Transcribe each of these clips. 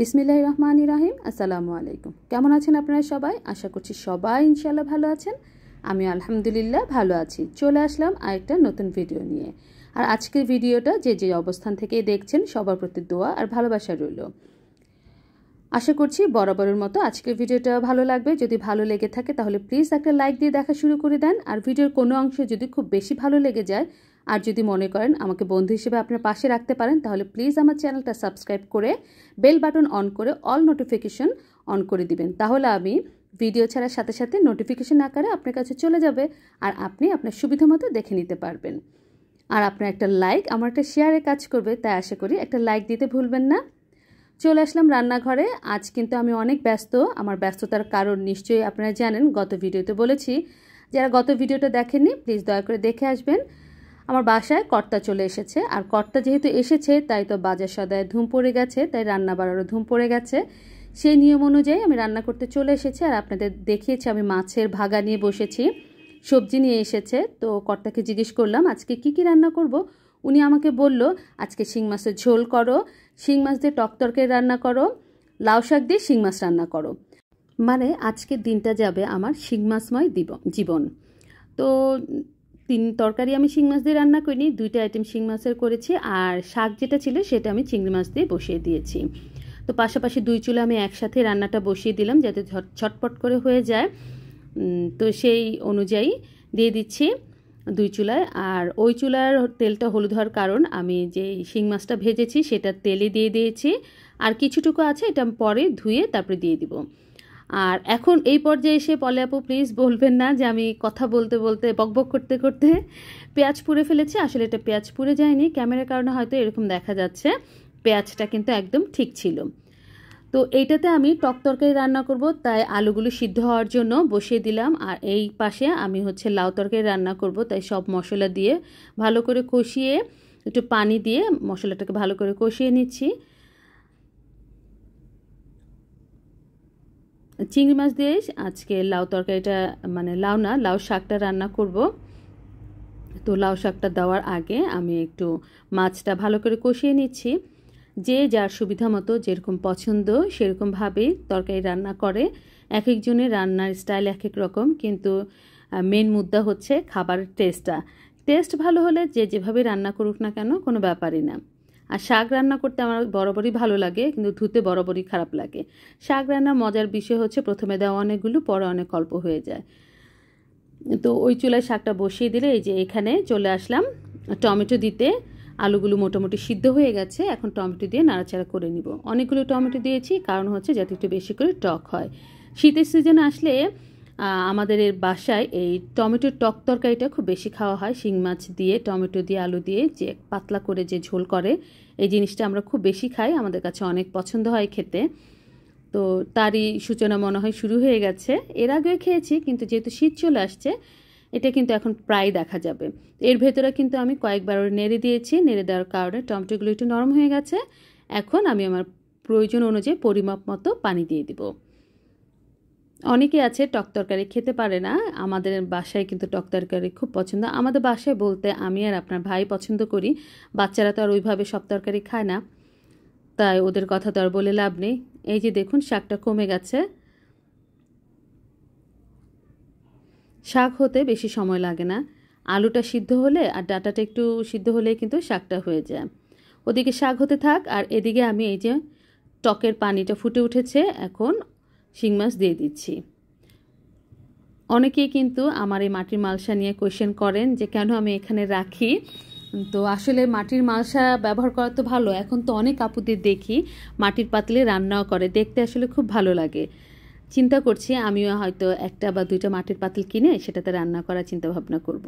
বিসমিল্লাহ রহমান রাহিম আসসালামু আলাইকুম কেমন আছেন আপনারা সবাই? আশা করছি সবাই ইনশাল্লাহ ভালো আছেন। আমি আলহামদুলিল্লাহ ভালো আছি। চলে আসলাম আরেকটা নতুন ভিডিও নিয়ে। আর আজকের ভিডিওটা যে যে অবস্থান থেকে দেখছেন, সবার প্রতি দোয়া আর ভালোবাসা রইল। আশা করছি বরাবরের মতো আজকের ভিডিওটা ভালো লাগবে। যদি ভালো লেগে থাকে, তাহলে প্লিজ একটা লাইক দিয়ে দেখা শুরু করে দেন। আর ভিডিওর কোনো অংশ যদি খুব বেশি ভালো লেগে যায় আর যদি মনে করেন আমাকে বন্ধু হিসেবে আপনার পাশে রাখতে পারেন, তাহলে প্লিজ আমার চ্যানেলটা সাবস্ক্রাইব করে বেল বাটন অন করে অল নোটিফিকেশন অন করে দিবেন। তাহলে আমি ভিডিও ছাড়ার সাথে সাথে নোটিফিকেশন আকারে আপনার কাছে চলে যাবে আর আপনি আপনার সুবিধা মতো দেখে নিতে পারবেন। আর আপনার একটা লাইক আমার একটা শেয়ারে কাজ করবে, তাই আশা করি একটা লাইক দিতে ভুলবেন না। চলে আসলাম রান্নাঘরে। আজ কিন্তু আমি অনেক ব্যস্ত, আমার ব্যস্ততার কারণ নিশ্চয়ই আপনারা জানেন, গত ভিডিওতে বলেছি। যারা গত ভিডিওটা দেখেননি প্লিজ দয়া করে দেখে আসবেন। আমার বাসায় কর্তা চলে এসেছে। আর কর্তা যেহেতু এসেছে, তাই তো বাজার সদায় ধুম পড়ে গেছে, তাই রান্না বাড়ারও ধুম পড়ে গেছে। সেই নিয়ম অনুযায়ী আমি রান্না করতে চলে এসেছি আর আপনাদের দেখিয়েছি, আমি মাছের ভাগা নিয়ে বসেছি, সবজি নিয়ে এসেছে। তো কর্তাকে জিজ্ঞেস করলাম, আজকে কি কি রান্না করব? উনি আমাকে বলল, আজকে শিং মাছের ঝোল করো, শিং মাছ দিয়ে টক তরকারি রান্না করো, লাউ শাক দিয়ে শিং মাছ রান্না করো। মানে আজকের দিনটা যাবে আমার শিং মাছময় জীবন। তো তিন তরকারি আমি শিং মাছ দিয়ে রান্না করিনি, দুইটা আইটেম শিং মাছের করেছি, আর শাক যেটা ছিল সেটা আমি চিংড়ি মাছ দিয়ে বসিয়ে দিয়েছি। তো পাশাপাশি দুই চুলে আমি একসাথে রান্নাটা বসিয়ে দিলাম যাতে ছটপট করে হয়ে যায়। তো সেই অনুযায়ী দিয়ে দিচ্ছি দুই চুলায়। আর ওই চুলার তেলটা হলুদ হওয়ার কারণ আমি যে শিং মাছটা ভেজেছি সেটা তেলে দিয়ে দিয়েছি। আর কিছুটুকু আছে, এটা পরে ধুয়ে তারপরে দিয়ে দিব। আর এখন এই পর্যায়ে এসে পলে আপু প্লিজ বলবেন না যে আমি কথা বলতে বলতে, বকবক করতে করতে পেঁয়াজ পুড়ে ফেলেছি। আসলে এটা পেঁয়াজ পুড়ে যায়নি। ক্যামেরার কারণে হয়তো এরকম দেখা যাচ্ছে। পেঁয়াজটা কিন্তু একদম ঠিক ছিল। তো এইটাতে আমি টক তরকারি রান্না করব, তাই আলুগুলো সিদ্ধ হওয়ার জন্য বসিয়ে দিলাম। আর এই পাশে আমি হচ্ছে লাউ তরকারি রান্না করব, তাই সব মশলা দিয়ে ভালো করে কষিয়ে, একটু পানি দিয়ে মশলাটাকে ভালো করে কষিয়ে নিচ্ছি। চিংড়ি মাছ দিয়ে আজকে লাউ তরকারিটা মানে লাউ না, লাউ শাকটা রান্না করব। তো লাউ শাকটা দেওয়ার আগে আমি একটু মাছটা ভালো করে কষিয়ে নিচ্ছি। যে যার সুবিধা মতো, যেরকম পছন্দ সেরকমভাবেই তরকারি রান্না করে। এক একজনের রান্নার স্টাইল এক এক রকম, কিন্তু মেন মুদ্রা হচ্ছে খাবারের টেস্টটা টেস্ট ভালো হলে যে যেভাবে রান্না করুক না কেন, কোনো ব্যাপারই না। আর শাক রান্না করতে আমার বরাবরই ভালো লাগে, কিন্তু ধুতে বরাবরই খারাপ লাগে। শাক রান্নার মজার বিষয় হচ্ছে প্রথমে দেওয়া অনেকগুলো, পরে অনেক অল্প হয়ে যায়। তো ওই চুলায় শাকটা বসিয়ে দিলে এই যে এখানে চলে আসলাম টমেটো দিতে। আলুগুলো মোটামুটি সিদ্ধ হয়ে গেছে, এখন টমেটো দিয়ে নাড়াচাড়া করে নিব। অনেকগুলো টমেটো দিয়েছি, কারণ হচ্ছে যাতে একটু বেশি করে টক হয়। শীতের সিজন আসলে আমাদের এর বাসায় এই টমেটোর টক তরকারিটা খুব বেশি খাওয়া হয়। শিং মাছ দিয়ে, টমেটো দিয়ে, আলু দিয়ে যে পাতলা করে যে ঝোল করে, এই জিনিসটা আমরা খুব বেশি খাই। আমাদের কাছে অনেক পছন্দ হয় খেতে। তো তারই সূচনা মনে হয় শুরু হয়ে গেছে। এর আগেও খেয়েছি, কিন্তু যেহেতু শীত চলে আসছে, এটা কিন্তু এখন প্রায় দেখা যাবে। এর ভেতরে কিন্তু আমি কয়েকবার নেড়ে দিয়েছি। নেড়ে দেওয়ার কারণে টমেটোগুলো একটু নরম হয়ে গেছে। এখন আমি আমার প্রয়োজন অনুযায়ী পরিমাপ মতো পানি দিয়ে দিব। অনেকে আছে টক তরকারি খেতে পারে না। আমাদের বাসায় কিন্তু টক তরকারি খুব পছন্দ। আমাদের বাসায় বলতে আমি আর আপনার ভাই পছন্দ করি। বাচ্চারা তো আর ওইভাবে সব তরকারি খায় না। তাই ওদের কথা তো আর বলে লাভ নেই। এই যে দেখুন, শাকটা কমে গেছে। শাক হতে বেশি সময় লাগে না। আলুটা সিদ্ধ হলে আর ডাটাটা একটু সিদ্ধ হলে কিন্তু শাকটা হয়ে যায়। ওদিকে শাক হতে থাক, আর এদিকে আমি এই যে টকের পানিটা ফুটে উঠেছে। এখন শিং মাছ দিয়ে দিচ্ছি। অনেকেই কিন্তু আমার এই মাটির মালসা নিয়ে কোয়েশ্চেন করেন যে, কেন আমি এখানে রাখি? তো আসলে মাটির মালসা ব্যবহার করা তো ভালো, এখন তো অনেক আপুদের দেখি মাটির পাতলে রান্নাও করে, দেখতে আসলে খুব ভালো লাগে। চিন্তা করছি আমিও হয়তো একটা বা দুইটা মাটির পাতিল কিনে সেটাতে রান্না করার চিন্তা ভাবনা করব।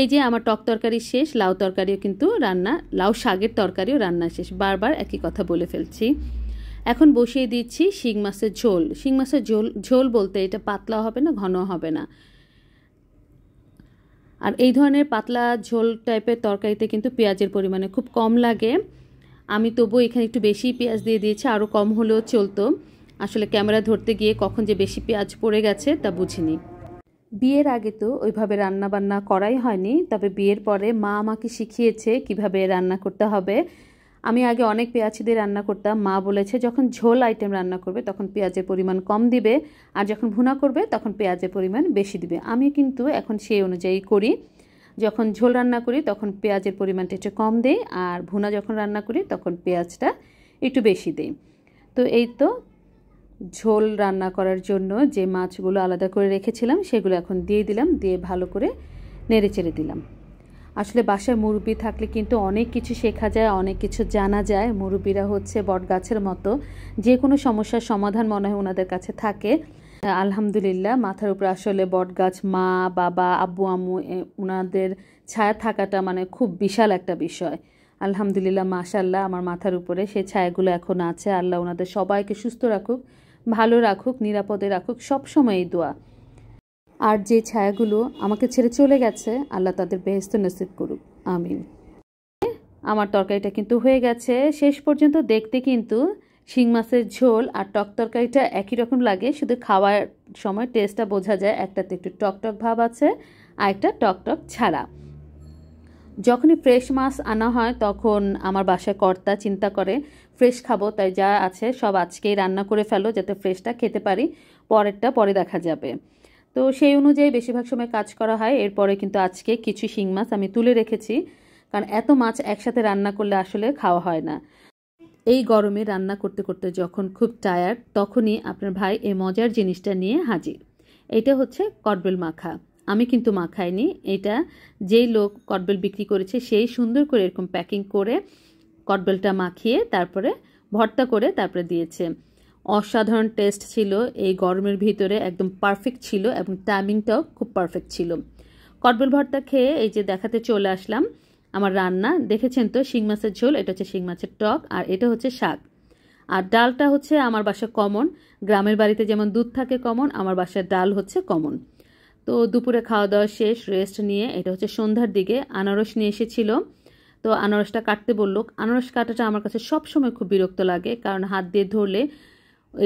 এই যে আমার টক তরকারি শেষ, লাউ তরকারিও কিন্তু রান্না, লাউ শাকের তরকারিও রান্না শেষ, বারবার একই কথা বলে ফেলছি। এখন বসিয়ে দিচ্ছি শিং মাছের ঝোল। শিং মাছের ঝোল ঝোল বলতে এটা পাতলা হবে না ঘন হবে না। আর এই ধরনের পাতলা ঝোল টাইপের তরকারিতে কিন্তু পেঁয়াজের পরিমাণে খুব কম লাগে। আমি তবু এখানে একটু বেশি পেঁয়াজ দিয়ে দিয়েছি, আরও কম হলেও চলতো। আসলে ক্যামেরা ধরতে গিয়ে কখন যে বেশি পেঁয়াজ পড়ে গেছে তা বুঝিনি। বিয়ের আগে তো ওইভাবে রান্না বান্না করাই হয়নি, তবে বিয়ের পরে মা আমাকে শিখিয়েছে কীভাবে রান্না করতে হবে। আমি আগে অনেক পেঁয়াজ দিয়ে রান্না করতাম। মা বলেছে, যখন ঝোল আইটেম রান্না করবে, তখন পেঁয়াজের পরিমাণ কম দিবে। আর যখন ভুনা করবে, তখন পেঁয়াজের পরিমাণ বেশি দিবে। আমি কিন্তু এখন সেই অনুযায়ী করি। যখন ঝোল রান্না করি, তখন পেঁয়াজের পরিমাণটা একটু কম দিই। আর ভুনা যখন রান্না করি, তখন পেঁয়াজটা একটু বেশি দিই। তো এই তো ঝোল রান্না করার জন্য যে মাছগুলো আলাদা করে রেখেছিলাম, সেগুলো এখন দিয়ে দিলাম। দিয়ে ভালো করে নেড়ে চেড়ে দিলাম। আসলে বাসায় মুরব্বি থাকলে কিন্তু অনেক কিছু শেখা যায়, অনেক কিছু জানা যায়। মুরব্বিরা হচ্ছে বট গাছের মতো। যে কোনো সমস্যার সমাধান মনে হয় ওনাদের কাছে থাকে। আলহামদুলিল্লাহ, মাথার উপরে আসলে বট গাছ মা, বাবা, আব্বু, আম্মু ওনাদের ছায়া থাকাটা মানে খুব বিশাল একটা বিষয়। আলহামদুলিল্লাহ মাশাল্লাহ আমার মাথার উপরে সেই ছায়াগুলো এখন আছে। আল্লাহ ওনাদের সবাইকে সুস্থ রাখুক, ভালো রাখুক, নিরাপদে রাখুক, সবসময় এই দোয়া। আর যে ছায়াগুলো আমাকে ছেড়ে চলে গেছে, আল্লাহ তাদের বেহেস্ত নসিব করুক। আমিন। আমার তরকারিটা কিন্তু হয়ে গেছে। শেষ পর্যন্ত দেখতে কিন্তু শিং মাছের ঝোল আর টক তরকারিটা একই রকম লাগে। শুধু খাওয়ার সময় টেস্টটা বোঝা যায়। একটাতে একটু টক টক ভাব আছে আর একটা টক টক ছাড়া। যখনই ফ্রেশ মাছ আনা হয়, তখন আমার বাসায় কর্তা চিন্তা করে ফ্রেশ খাব, তাই যা আছে সব আজকেই রান্না করে ফেলো, যাতে ফ্রেশটা খেতে পারি। পরেরটা পরে দেখা যাবে। তো সেই অনুযায়ী বেশিরভাগ সময় কাজ করা হয়। এরপরে কিন্তু আজকে কিছু শিং মাছ আমি তুলে রেখেছি। কারণ এত মাছ একসাথে রান্না করলে আসলে খাওয়া হয় না। এই গরমে রান্না করতে করতে যখন খুব টায়ার্ড তখনই আপনার ভাই এই মজার জিনিসটা নিয়ে হাজির। এটা হচ্ছে কটবেল মাখা। আমি কিন্তু মাখাইনি। এটা যেই লোক কটবেল বিক্রি করেছে, সেই সুন্দর করে এরকম প্যাকিং করে কটবেলটা মাখিয়ে তারপরে ভর্তা করে তারপরে দিয়েছে। অসাধারণ টেস্ট ছিল। এই গরমের ভিতরে একদম পারফেক্ট ছিল এবং টাইমিংটাও খুব পারফেক্ট ছিল। কটবেল ভর্তা খেয়ে এই যে দেখাতে চলে আসলাম আমার রান্না। দেখেছেন তো, শিং মাছের ঝোল, এটা হচ্ছে শিং মাছের টক আর এটা হচ্ছে শাক। আর ডালটা হচ্ছে আমার বাসা কমন গ্রামের বাড়িতে যেমন দুধ থাকে কমন আমার বাসার ডাল হচ্ছে কমন তো দুপুরে খাওয়া দাওয়া শেষ রেস্ট নিয়ে, এটা হচ্ছে সন্ধ্যার দিকে, আনারস নিয়ে এসেছিল। তো আনারসটা কাটতে বলল। আনারস কাটাটা আমার কাছে সব সময় খুব বিরক্ত লাগে, কারণ হাত দিয়ে ধরলে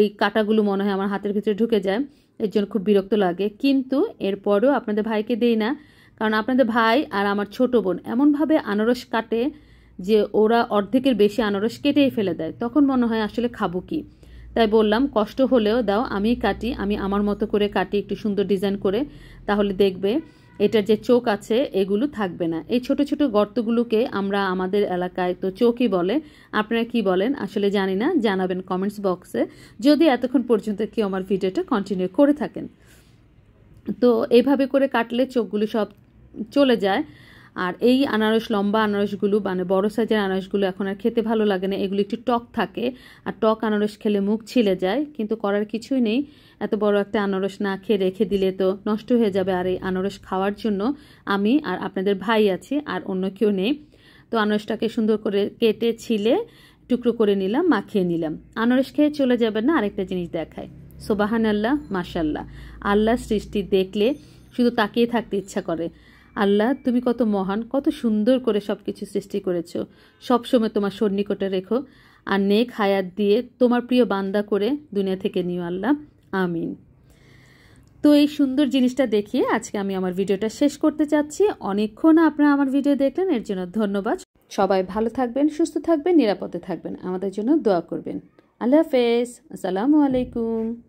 এই কাটাগুলো মনে হয় আমার হাতের ভিতরে ঢুকে যায়, এর জন্য খুব বিরক্ত লাগে। কিন্তু এরপরেও আপনাদের ভাইকে দেই না, কারণ আপনাদের ভাই আর আমার ছোট বোন এমনভাবে আনারস কাটে যে ওরা অর্ধেকের বেশি আনারস কেটেই ফেলে দেয়। তখন মনে হয় আসলে খাব কি? তাই বললাম, কষ্ট হলেও দাও আমি কাটি, আমি আমার মতো করে কাটি, একটু সুন্দর ডিজাইন করে, তাহলে দেখবে এটার যে চোখ আছে, এগুলো থাকবে না। এই ছোট ছোট গর্তগুলোকে আমরা আমাদের এলাকায় তো চোখই বলে। আপনারা কি বলেন? আসলে জানি না। জানাবেন কমেন্টস বক্সে যদি এতক্ষণ পর্যন্ত কেউ আমার ভিডিওটা কন্টিনিউ করে থাকেন। তো এইভাবে করে কাটলে চোখগুলো সব চলে যায়। আর এই আনারস, লম্বা আনারসগুলো মানে বড় সাইজের আনারসগুলো এখন আর খেতে ভালো লাগে না। এগুলো একটু টক থাকে আর টক আনারস খেলে মুখ ছিলে যায়, কিন্তু করার কিছুই নেই। এত বড় একটা আনারস না খেয়ে রেখে দিলে তো নষ্ট হয়ে যাবে। আর এই আনারস খাওয়ার জন্য আমি আর আপনাদের ভাই আছি আর অন্য কেউ নেই। তো আনারসটাকে সুন্দর করে কেটে, ছিলে, টুকরো করে নিলাম, মাখিয়ে নিলাম। আনারস খেয়ে চলে যাবেন না, আরেকটা জিনিস দেখায়। সোবাহান আল্লাহ মাসাল্লাহ আল্লাহ সৃষ্টি দেখলে শুধু তাকিয়ে থাকতে ইচ্ছা করে। আল্লাহ, তুমি কত মহান, কত সুন্দর করে সব কিছু সৃষ্টি করেছ। সবসময় তোমার সন্নিকটে রেখো আর নেক হায়াত দিয়ে তোমার প্রিয় বান্দা করে দুনিয়া থেকে নিও আল্লাহ। আমিন। তো এই সুন্দর জিনিসটা দেখিয়ে আজকে আমি আমার ভিডিওটা শেষ করতে চাচ্ছি। অনেকক্ষণ আপনারা আমার ভিডিও দেখলেন, এর জন্য ধন্যবাদ। সবাই ভালো থাকবেন, সুস্থ থাকবেন, নিরাপদে থাকবেন। আমাদের জন্য দোয়া করবেন। আল্লাহ হাফেজ। আসসালামু আলাইকুম।